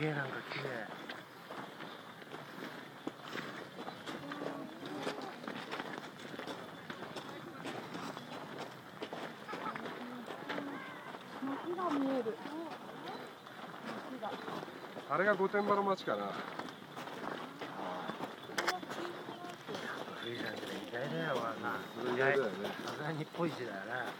げえなんか綺麗。あれが御殿場の町かな。意外だよないだよね。さすがにっぽい字だよな。